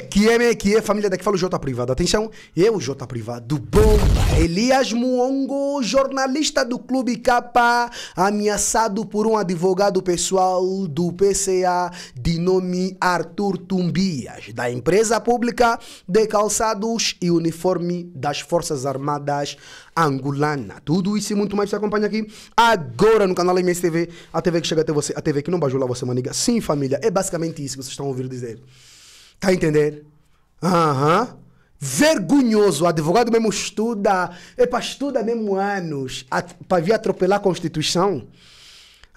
que é, é família daqui fala o J Privado. Atenção, eu, J Privado, bomba. Elias Muongo, jornalista do Clube Capa, ameaçado por um advogado pessoal do PCA de nome Arthur Tumbias, da empresa pública de calçados e uniforme das Forças Armadas angolana. Tudo isso e muito mais você acompanha aqui agora no canal MSTV, a TV que chega até você, a TV que não bajula você, maniga. Sim, família, é basicamente isso que vocês estão ouvindo dizer. Tá entendendo? Aham. Uhum. Vergonhoso, o advogado mesmo estuda, para estuda mesmo anos, para vir atropelar a Constituição.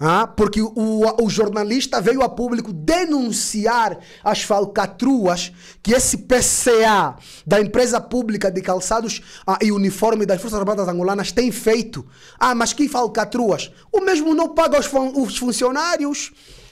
Ah, porque o, o, jornalista veio a público denunciar as falcatruas que esse PCA da empresa pública de calçados ah, e uniforme das Forças Armadas Angolanas tem feito. Ah, mas que falcatruas? O mesmo não paga os, fun os funcionários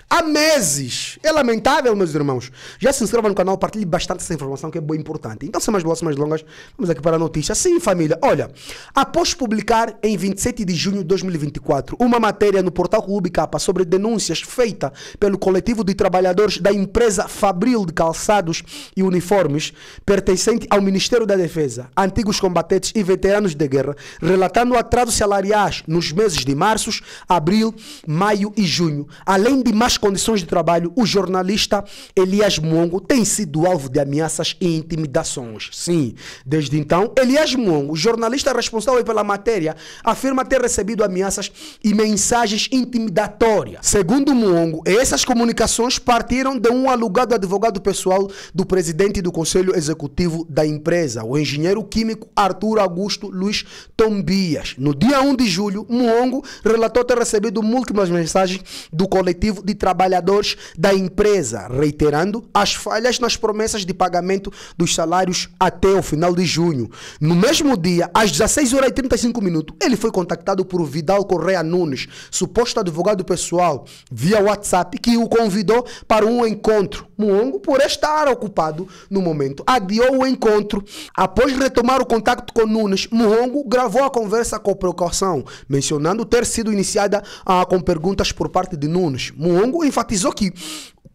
há meses. É lamentável, meus irmãos. Já se inscreva no canal, partilhe bastante essa informação que é boa e importante. Então, sem mais delongas, mais longas, vamos aqui para a notícia. Sim, família, olha, após publicar em 27 de junho de 2024 uma matéria no portal Clube Capa sobre denúncias feitas pelo coletivo de trabalhadores da empresa Fabril de Calçados e Uniformes, pertencente ao Ministério da Defesa, antigos combatentes e veteranos de guerra, relatando atrasos salariais nos meses de março, abril, maio e junho, além de mais condições de trabalho, o jornalista Elias Mongo tem sido alvo de ameaças e intimidações. Sim, desde então, Elias Mongo, jornalista responsável pela matéria, afirma ter recebido ameaças e mensagens intimidatórias. Segundo Mongo, essas comunicações partiram de um alugado advogado pessoal do presidente do Conselho Executivo da empresa, o engenheiro químico Arthur Augusto Luiz Tombias. No dia 1 de julho, Mongo relatou ter recebido múltiplas mensagens do coletivo de trabalhadores da empresa, reiterando as falhas nas promessas de pagamento dos salários até o final de junho. No mesmo dia, às 16 horas e 35 minutos, ele foi contactado por Vidal Correa Nunes, suposto advogado pessoal, via WhatsApp, que o convidou para um encontro. Muongo, por estar ocupado no momento, adiou o encontro. Após retomar o contato com Nunes, Muongo gravou a conversa com precaução, mencionando ter sido iniciada ah, com perguntas por parte de Nunes. Muongo enfatizou que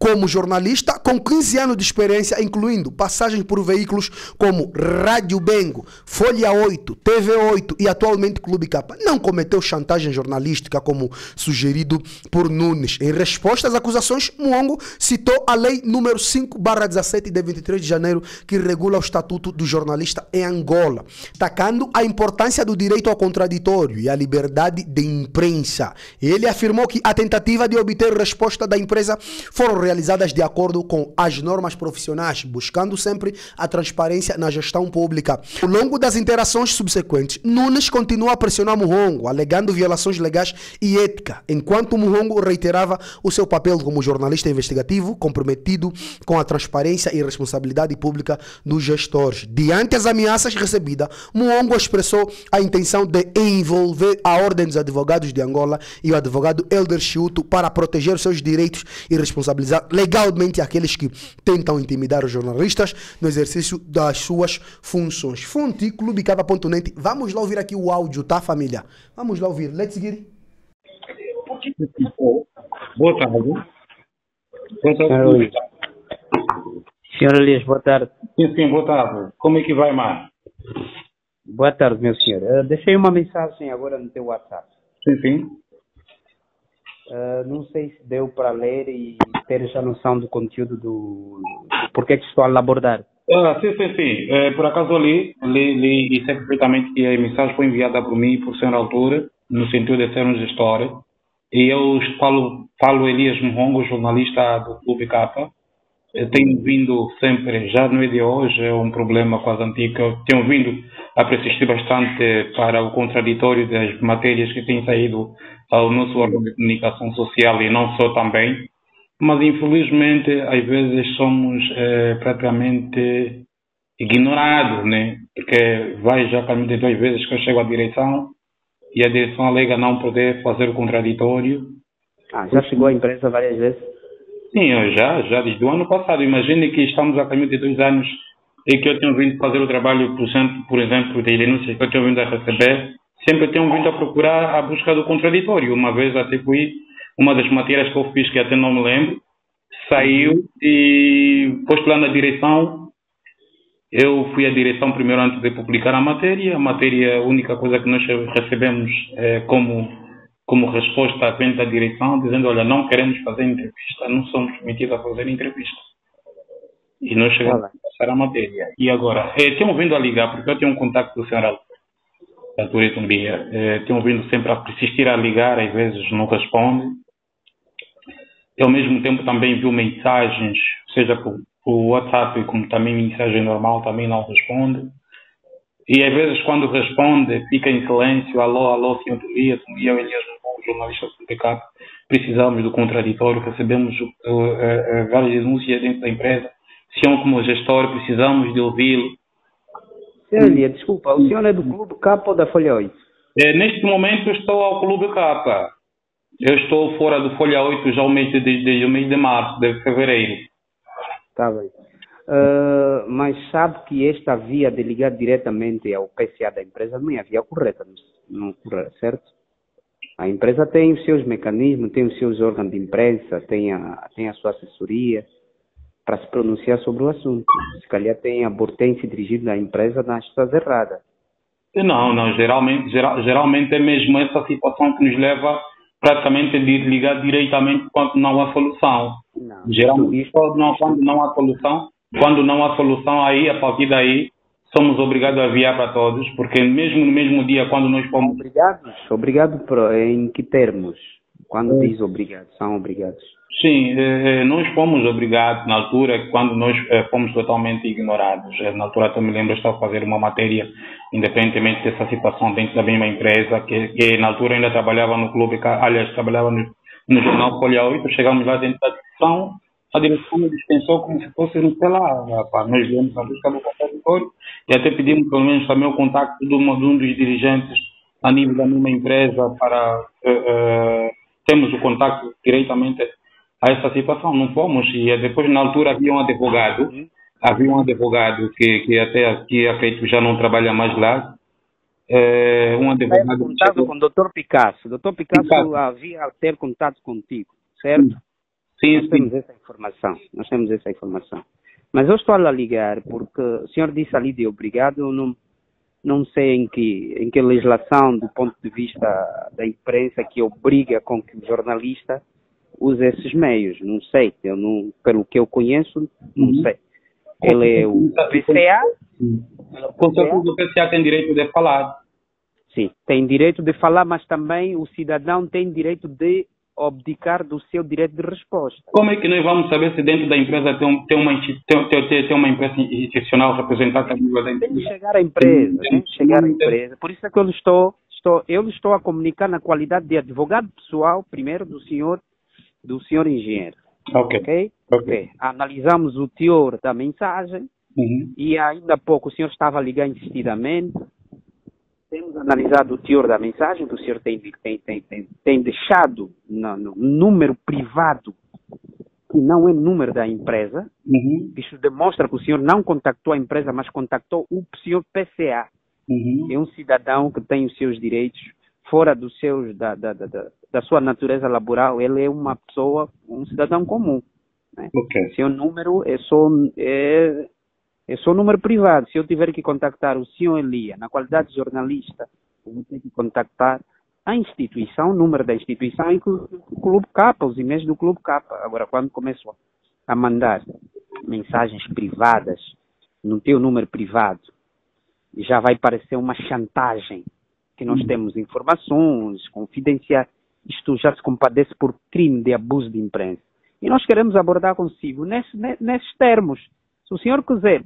como jornalista com 15 anos de experiência, incluindo passagens por veículos como Rádio Bengo, Folha 8, TV8 e atualmente Clube Capa, não cometeu chantagem jornalística como sugerido por Nunes. Em resposta às acusações, Muongo citou a Lei número 5/17 de 23 de janeiro que regula o estatuto do jornalista em Angola, destacando a importância do direito ao contraditório e à liberdade de imprensa. Ele afirmou que a tentativa de obter resposta da empresa foram realizadas realizadas de acordo com as normas profissionais, buscando sempre a transparência na gestão pública. Ao longo das interações subsequentes, Nunes continua a pressionar Muhongo, alegando violações legais e ética, enquanto Muhongo reiterava o seu papel como jornalista investigativo, comprometido com a transparência e responsabilidade pública dos gestores. Diante das ameaças recebidas, Muhongo expressou a intenção de envolver a Ordem dos Advogados de Angola e o advogado Elder Chiuto para proteger seus direitos e responsabilizar legalmente aqueles que tentam intimidar os jornalistas no exercício das suas funções. Fonte clubicaba.net. Vamos lá ouvir aqui o áudio, tá, família? Vamos lá ouvir. Let's get Boa tarde. Boa tarde. Senhor Elias, boa tarde. Sim, sim, boa tarde. Como é que vai, mais? Boa tarde, meu senhor. Uh, deixei uma mensagem agora no teu WhatsApp. Sim, sim. Uh, não sei se deu para ler e ter já noção do conteúdo do, do porquê que estou a abordar. Ah, sim, sim, sim. É, por acaso li, li, li e sei perfeitamente que a mensagem foi enviada por mim por senhor altura, no sentido de ser um gestor. E eu falo, falo Elias Mhongo, jornalista do Clube Capa. Tenho vindo sempre, já no é de hoje, é um problema quase antigo, tenho vindo a persistir bastante para o contraditório das matérias que têm saído ao nosso órgão de comunicação social e não só também mas infelizmente às vezes somos é, praticamente ignorados, né? Porque vai já caminho de duas vezes que eu chego à direção e a direção alega não poder fazer o contraditório. Ah, já chegou à empresa várias vezes? Sim, eu já, já desde o ano passado. Imagine que estamos a caminho de dois anos e que eu tenho vindo fazer o trabalho, por exemplo, por exemplo de denúncias que eu tenho vindo a receber, sempre tenho vindo a procurar a busca do contraditório. Uma vez até fui uma das matérias que eu fiz, que até não me lembro, saiu e postulando a direção, Eu fui à direção primeiro antes de publicar a matéria. A matéria, a única coisa que nós recebemos é como, como resposta apenas da direção, dizendo: olha, não queremos fazer entrevista, não somos permitidos a fazer entrevista. E nós chegamos a passar a matéria. E agora, é, tenho vindo a ligar, porque eu tenho um contato do senhor Altura Tumbia. É, tenho vindo sempre a persistir a ligar, às vezes não responde. Eu, ao mesmo tempo, também vi mensagens, seja por o WhatsApp, como também mensagem normal, também não responde. E às vezes, quando responde, fica em silêncio: alô, alô, senhor Elias, eu, Elias, jornalista do PK, precisamos do contraditório, recebemos uh, uh, várias denúncias dentro da empresa. Senhor, como gestor, precisamos de ouvi-lo. Senhor Elias, desculpa, o senhor é do Clube K ou da Folha 8? É, neste momento, estou ao Clube K. Eu estou fora do Folha 8 já o mês de, desde o mês de março, de fevereiro. Está bem. Uh, mas sabe que esta via de ligar diretamente ao PCA da empresa não é a via correta, não, não certo? A empresa tem os seus mecanismos, tem os seus órgãos de imprensa, tem a, tem a sua assessoria para se pronunciar sobre o assunto. Se calhar tem a Bortense dirigida à empresa nas estás erradas. Não, não, geralmente, geral, geralmente é mesmo essa situação que nos leva praticamente de ligar diretamente quando não há solução. Não, Geralmente, não, quando não há solução, quando não há solução, aí, a partir daí, somos obrigados a enviar para todos, porque mesmo no mesmo dia, quando nós fomos... Obrigados? Obrigado por, em que termos? Quando é. diz obrigado, são obrigados? Sim, eh, eh, nós fomos obrigados na altura, quando nós fomos totalmente ignorados. Na altura, eu me lembro, eu estava a fazer uma matéria, independentemente dessa situação dentro da mesma empresa, que, que na altura ainda trabalhava no clube, aliás, trabalhava no, no jornal Folha 8, chegamos lá dentro da direção, a direção dispensou como se fosse, sei lá, rapaz, nós viemos a busca do contraditório e até pedimos pelo menos também o contato de, uma, de um dos dirigentes a nível da mesma empresa para uh, uh, termos o contato diretamente a essa situação. Não fomos. E é depois, na altura, havia um advogado, havia um advogado que, que até aqui, feito já não trabalha mais lá. É, um advogado. contato com o Dr. Picasso. O Dr. Picasso, Picasso, havia ter contato contigo, certo? Sim, Nós sim. temos essa informação. Nós temos essa informação. Mas eu estou a ligar porque o senhor disse ali de obrigado, não, não sei em que, em que legislação, do ponto de vista da imprensa, que obriga com que o jornalista usa esses meios. Não sei, eu não, pelo que eu conheço, não uhum. sei. Ele é o PCA. Com certeza o PCA tem direito de falar. Sim, tem direito de falar, mas também o cidadão tem direito de abdicar do seu direito de resposta. Como é que nós vamos saber se dentro da empresa tem, tem, uma, tem, tem, tem uma empresa institucional representada a nível da empresa? Tem que chegar à empresa, tem que chegar à empresa. Por isso é que eu estou, estou, eu estou a comunicar na qualidade de advogado pessoal, primeiro, do senhor do senhor engenheiro. Ok. okay? okay. Analisamos o teor da mensagem uhum. e ainda há pouco o senhor estava a ligar insistidamente. Temos analisado o teor da mensagem que o senhor tem, tem, tem, tem, tem deixado no, no, número privado que não é número da empresa. Uhum. Isso demonstra que o senhor não contactou a empresa, mas contactou o senhor PCA. Uhum. É um cidadão que tem os seus direitos fora dos seus, da, da, da, da sua natureza laboral, ele é uma pessoa, um cidadão comum. Né? Okay. Seu número é só, é, é só número privado. Se eu tiver que contactar o senhor Elia, na qualidade de jornalista, eu vou ter que contactar a instituição, o número da instituição e o Clube Capa, os e-mails do Clube Capa. Agora, quando começo a mandar mensagens privadas no teu número privado, já vai parecer uma chantagem que nós temos informações confidenciais, isto já se compadece por crime de abuso de imprensa. E nós queremos abordar consigo nesse, nesses termos. Se o senhor quiser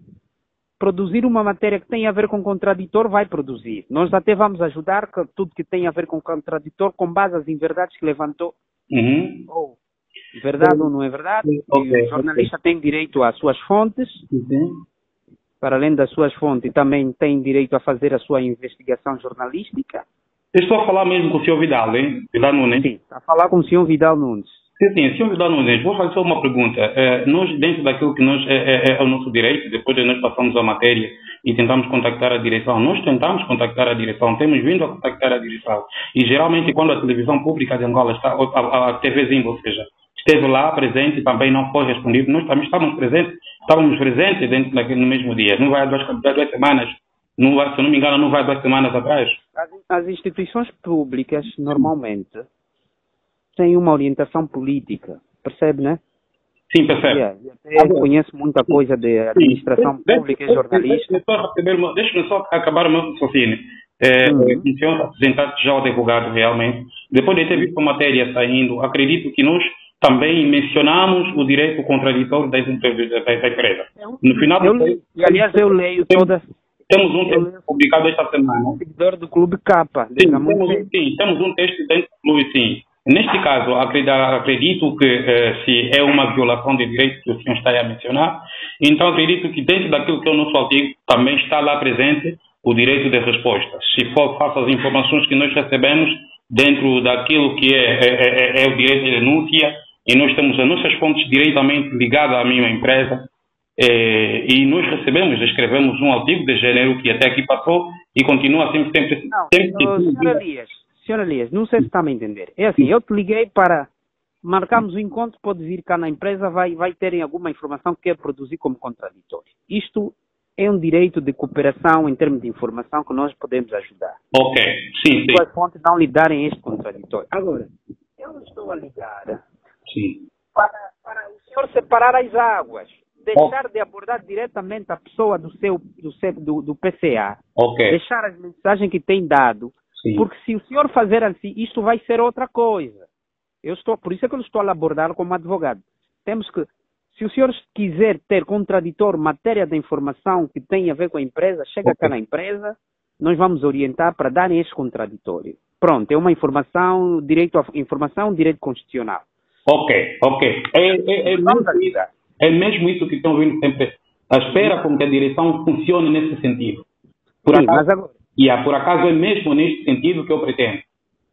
produzir uma matéria que tenha a ver com contraditor, vai produzir. Nós até vamos ajudar que tudo que tem a ver com contraditor, com base nas inverdades que levantou. Uhum. Ou verdade uhum. ou não é verdade. Okay. O jornalista okay. tem direito às suas fontes. Uhum para além das suas fontes, também tem direito a fazer a sua investigação jornalística? Eu estou a falar mesmo com o senhor Vidal, hein? Vidal Nunes. Sim, está a falar com o senhor Vidal Nunes. Sim, sim, senhor Vidal Nunes, vou fazer só uma pergunta. É, nós, dentro daquilo que nós, é, é, é, o nosso direito, depois de nós passamos a matéria e tentamos contactar a direção, nós tentamos contactar a direção, temos vindo a contactar a direção. E geralmente quando a televisão pública de Angola está, a, a, TV Zimbo, ou seja, esteve lá presente também não foi respondido. Nós também estávamos presentes, estávamos presentes dentro daquele, no mesmo dia. Não vai duas, duas semanas, não vai, se não me engano, não vai duas semanas atrás. As, as instituições públicas, normalmente, têm uma orientação política, percebe, né? Sim, percebe. Yeah, eu conheço muita coisa de administração Sim. pública e jornalista. Deixa-me só acabar o meu raciocínio. É, uhum. O senhor representante já o advogado realmente, depois de ter visto a matéria saindo, acredito que nós também mencionamos o direito contraditório da, da empresa. No final eu, do e, aliás, eu leio todas. Temos um texto publicado esta semana. Seguidor do Clube Capa. Sim, temos, sim, temos um texto dentro do Clube, sim. Neste caso, acredito que eh, se é uma violação de direitos que o senhor está a mencionar, então acredito que dentro daquilo que é o nosso artigo também está lá presente o direito de resposta. Se for face às informações que nós recebemos dentro daquilo que é, é, é, é o direito de denúncia, e nós temos as nossas fontes diretamente ligadas à minha empresa, eh, e nós recebemos, escrevemos um artigo de gênero que até aqui passou e continua sempre, sempre, não, sempre, Senhor Elias, não sei se está a me entender. É assim, eu te liguei para marcarmos o encontro, pode vir cá na empresa, vai, vai terem alguma informação que quer produzir como contraditório. Isto é um direito de cooperação em termos de informação que nós podemos ajudar. Ok, sim, sim. As fontes não lhe darem este contraditório. Agora, eu estou a ligar sim. Para, para o senhor separar as águas, deixar de abordar diretamente a pessoa do seu do, do, do PCA, okay. deixar as mensagens que tem dado Sim. Porque se o senhor fazer assim, isto vai ser outra coisa. Eu estou, por isso é que eu estou a abordar como advogado. Temos que, se o senhor quiser ter contraditor matéria da informação que tem a ver com a empresa, chega okay. cá na empresa, nós vamos orientar para darem esse contraditório. Pronto, é uma informação, direito à informação, direito constitucional. Ok, ok. É, é, é, mesmo, isso, é mesmo isso que estão vindo sempre à espera com que a direção funcione nesse sentido. Por Sim, acaso, mas agora, e yeah, por acaso é mesmo neste sentido que eu pretendo.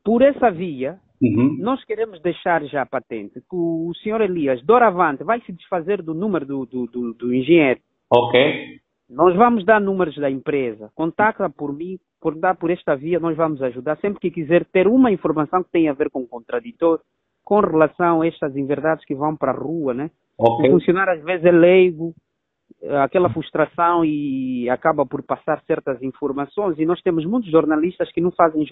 Por essa via, uhum. nós queremos deixar já patente que o senhor Elias, doravante, vai se desfazer do número do, do, do, do engenheiro. Ok. Nós vamos dar números da empresa. Contacta por mim, por dar por esta via, nós vamos ajudar. Sempre que quiser ter uma informação que tenha a ver com o contraditor, com relação a estas inverdades que vão para a rua, né? Okay. O funcionário às vezes é leigo, aquela frustração e acaba por passar certas informações. E nós temos muitos jornalistas que não fazem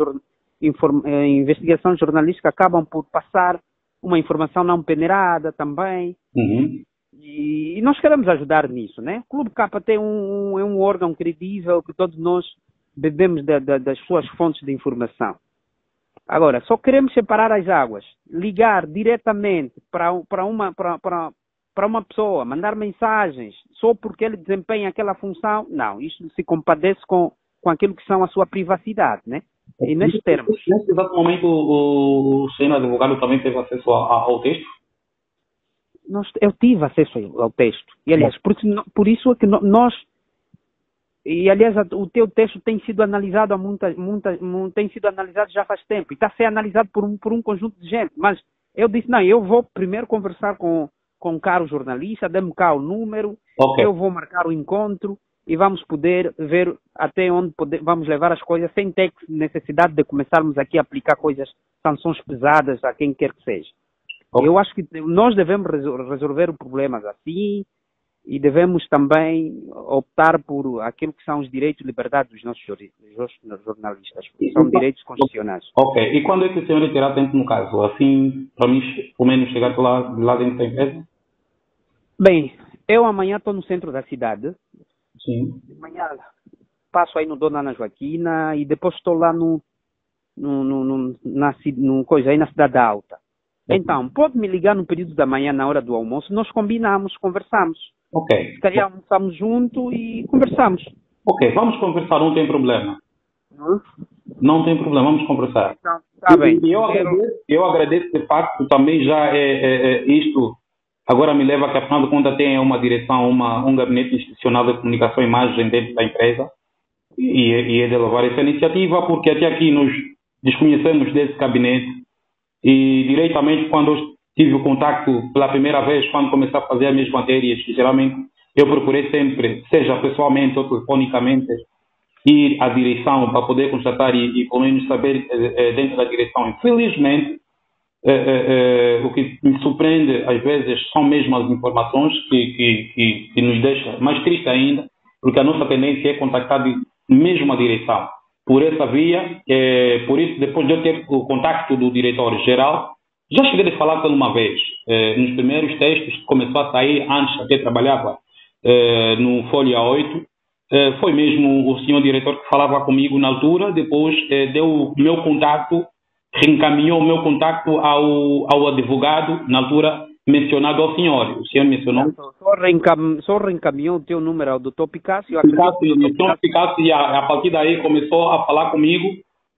eh, investigação jornalística acabam por passar uma informação não peneirada também. Uhum. e, e, nós queremos ajudar nisso né? O Clube Capa tem um, é um órgão credível que todos nós bebemos da, da, das suas fontes de informação. Agora só queremos separar as águas ligar diretamente para, para uma para, para para uma pessoa, mandar mensagens só porque ele desempenha aquela função, não, isso se compadece com, com aquilo que são a sua privacidade, né? E nesses termos. Nesse exato momento, o, o senhor advogado também teve acesso ao texto? Nós, eu tive acesso ao texto. E, aliás, por, por isso é que nós. E, aliás, o teu texto tem sido analisado há muitas, muitas, tem sido analisado já faz tempo. E está a ser analisado por um, por um conjunto de gente. Mas eu disse, não, eu vou primeiro conversar com, com o caro jornalista, dê-me cá o número, okay. eu vou marcar o encontro e vamos poder ver até onde vamos levar as coisas sem ter necessidade de começarmos aqui a aplicar coisas, sanções pesadas a quem quer que seja. Okay. Eu acho que nós devemos resolver o problema assim e devemos também optar por aquilo que são os direitos e liberdades dos nossos jornalistas, porque são direitos constitucionais. Ok, e quando é que o senhor terá tempo no caso? Assim, para mim, pelo menos chegar lá, lá dentro da empresa? Bem, eu amanhã estou no centro da cidade. Sim. De manhã passo aí no Dona Ana Joaquina e depois estou lá no, no, no, no, na, no coisa, aí na Cidade Alta. Então, pode me ligar no período da manhã, na hora do almoço, nós combinamos, conversamos. Ok. Se calhar almoçamos junto e conversamos. Ok, vamos conversar, não tem problema. Hum? Não tem problema, vamos conversar. Então, tá bem. E eu agradeço, eu agradeço de facto também já é, é, é isto Agora me leva que, afinal de contas, tem uma direção, uma, um gabinete institucional de comunicação e imagem dentro da empresa e, e é de levar essa iniciativa, porque até aqui nos desconhecemos desse gabinete e, diretamente, quando eu tive o contacto pela primeira vez, quando comecei a fazer as minhas matérias, geralmente eu procurei sempre, seja pessoalmente ou telefonicamente, ir à direção para poder constatar e, e pelo menos saber eh, eh, dentro da direção. Infelizmente, o que me surpreende às vezes são mesmo as informações que, que, que, que nos deixa mais triste ainda, porque a nossa tendência é contactar mesmo a direção. Por essa via, é, por isso, depois de eu ter o contacto do diretor-geral, já cheguei a falar com uma vez, é, nos primeiros textos que começou a sair, antes até trabalhava é, no Folha 8, é, foi mesmo o senhor diretor que falava comigo na altura, depois deu o meu contato reencaminhou o meu contacto ao, ao advogado, na altura mencionado ao senhor. O senhor mencionou. Só, reencam, só reencaminhou o teu número ao doutor Picasso. Picasso, o doutor Picasso, e a, a, partir daí começou a falar comigo.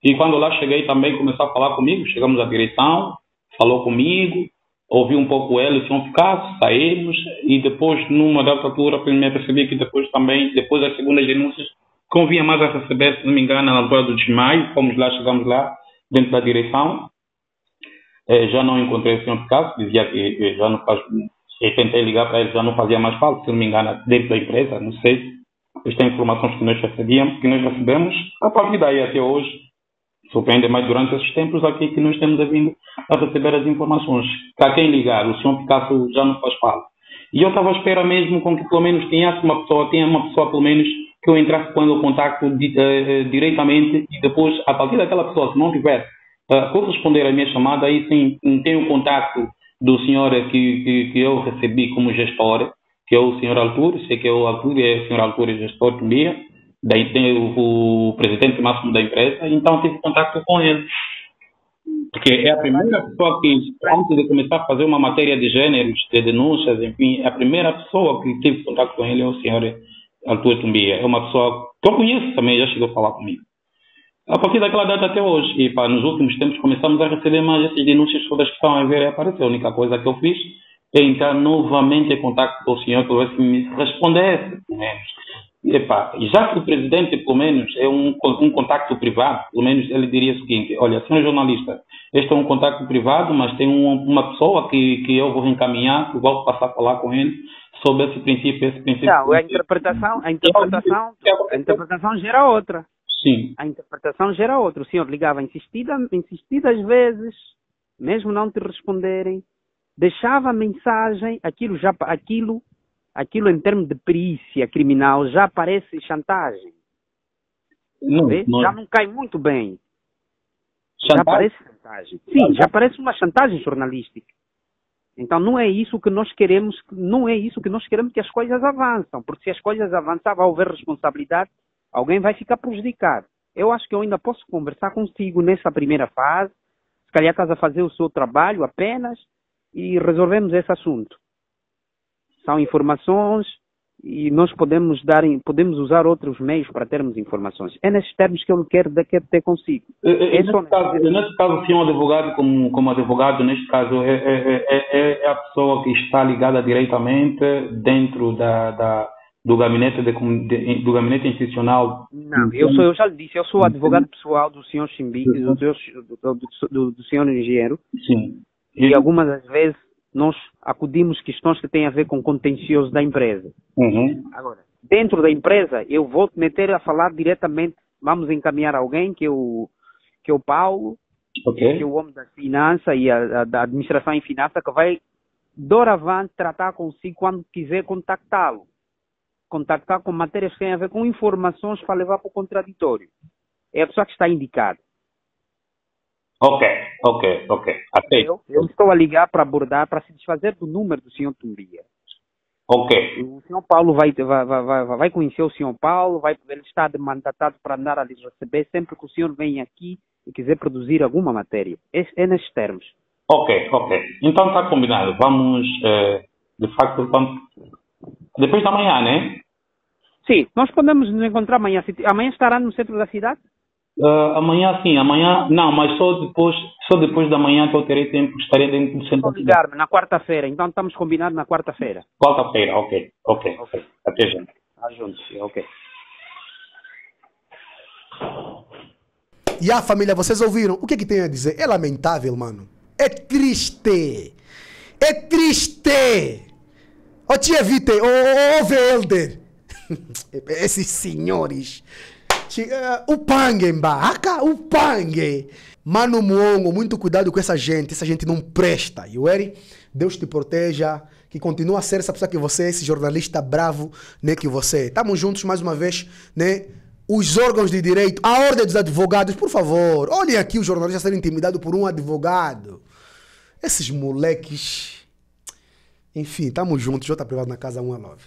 E quando lá cheguei também começou a falar comigo. Chegamos à direção, falou comigo, ouvi um pouco ele, o senhor Picasso, saímos. E depois, numa data altura, me percebi que depois também, depois das segundas denúncias, convinha mais a receber, se não me engano, na altura do desmaio. Fomos lá, chegamos lá dentro da direção. Eh, já não encontrei o senhor Picasso, dizia que já não faz. Eu tentei ligar para ele, já não fazia mais falta, se não me engano, dentro da empresa, não sei. Estas informações que nós recebíamos, que nós recebemos, a partir daí até hoje, surpreende mais durante esses tempos aqui que nós temos vindo a receber as informações. Que a quem ligar, o senhor Picasso já não faz falta. E eu estava à espera mesmo com que pelo menos tenha uma pessoa, tenha uma pessoa pelo menos que eu entrasse com o contacto uh, diretamente e depois, a partir daquela pessoa, se não tiver uh, corresponder à minha chamada, aí sim tenho o contacto do senhor que, que, que, eu recebi como gestor, que é o senhor Altur, sei que é o Altur, é o senhor Altur, é gestor também, daí tem o, o, presidente máximo da empresa, então tive contato com ele. Porque é a primeira pessoa que, antes de começar a fazer uma matéria de gêneros, de denúncias, enfim, é a primeira pessoa que tive contato com ele é o senhor Arthur Tumbia. É uma pessoa que eu conheço também, já chegou a falar comigo. A partir daquela data até hoje, e pá, nos últimos tempos começamos a receber mais essas denúncias todas que estão a ver aparecer. A única coisa que eu fiz é entrar novamente em contato com o senhor para ver se me respondesse, pelo menos. E, pá, já que o presidente, pelo menos, é um, um contacto privado, pelo menos ele diria o seguinte: olha, senhor jornalista, este é um contacto privado, mas tem um, uma pessoa que, que eu vou encaminhar, que vou passar a falar com ele sobre esse princípio, esse princípio. Não, a interpretação, a interpretação, a interpretação gera outra. Sim. A interpretação gera outra. O senhor ligava insistida, insistidas vezes, mesmo não te responderem, deixava a mensagem, aquilo já, aquilo, aquilo em termos de perícia criminal já parece chantagem. Não, não. Já não cai muito bem. Chantagem? Já parece chantagem. Sim, já parece uma chantagem jornalística. Então não é isso que nós queremos, não é isso que nós queremos que as coisas avançam, porque se as coisas avançam, vai haver responsabilidade, alguém vai ficar prejudicado. Eu acho que eu ainda posso conversar consigo nessa primeira fase, se calhar estás a fazer o seu trabalho apenas e resolvemos esse assunto. São informações e nós podemos dar, podemos usar outros meios para termos informações. É nesses termos que eu quero ter consigo. É, é, é nesse, caso, nesse caso, sim, um advogado como, como advogado, neste caso, é, é, é, é, a pessoa que está ligada diretamente dentro da, da do gabinete de, de, do gabinete institucional. Não, eu sou, eu já lhe disse, eu sou advogado pessoal do senhor Chimbique, do, do, do, do, do senhor engenheiro. Sim. E, e algumas das vezes nós acudimos questões que têm a ver com contencioso da empresa. Uhum. Agora, dentro da empresa, eu vou meter a falar diretamente, vamos encaminhar alguém que é o, que é o Paulo, okay. que é o homem da finança e a, a, da administração em finança, que vai doravante tratar consigo quando quiser contactá-lo. Contactar com matérias que têm a ver com informações para levar para o contraditório. É a pessoa que está indicada. Ok, ok, ok. Eu, eu, estou a ligar para abordar, para se desfazer do número do senhor Tumbia. Ok. O senhor Paulo vai, vai, vai, vai, conhecer o senhor Paulo, vai, ele está mandatado para andar a lhe receber sempre que o senhor vem aqui e quiser produzir alguma matéria. É, é nesses termos. Ok, ok. Então está combinado. Vamos, eh, de facto, vamos... depois da manhã, né? Sim, nós podemos nos encontrar amanhã. Amanhã estará no centro da cidade? Uh, amanhã sim, amanhã não, mas só depois, só depois da manhã que eu terei tempo, estarei dentro do centro. ligar-me na quarta-feira, então estamos combinados na quarta-feira. Quarta-feira, ok, ok, ok. Até já. Juntos, ok. E a família, vocês ouviram? O que, é que tem a dizer? É lamentável, mano. É triste. É triste. Ô oh, tia Vite, ô oh, oh, Velder. Esses senhores Uh, o mbaca, o pangue. Mano Muongo, muito cuidado com essa gente. Essa gente não presta. Yueri, Deus te proteja. Que continua a ser essa pessoa que você é, esse jornalista bravo né, que você é. Estamos juntos mais uma vez, né? Os órgãos de direito, a ordem dos advogados, por favor, olhem aqui o jornalista ser intimidado por um advogado. Esses moleques. Enfim, estamos juntos. J Privado na casa 1 a 9.